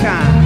música.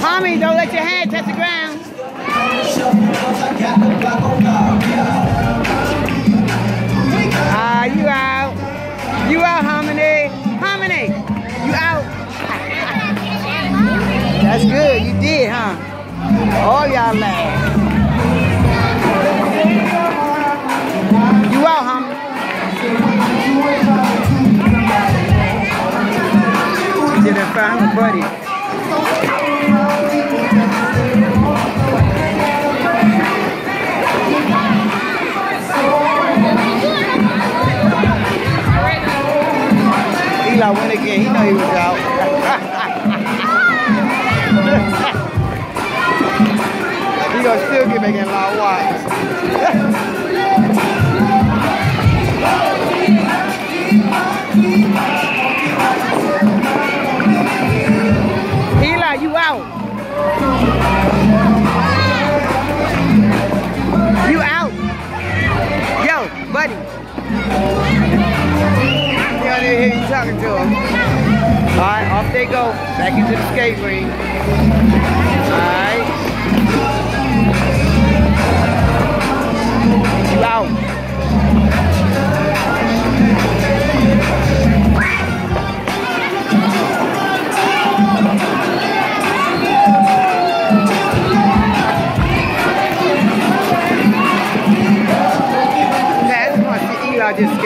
Tommy, don't let your hand touch the ground. Ah, you out. You out, Hominy. Hominy, you out. That's good. You did, huh? All y'all laughed. A buddy. Eli win again. He know he was out. he gonna still get making a lot of watch. talking to him. Alright, off they go. Back into the skate ring. Alright. You out. I just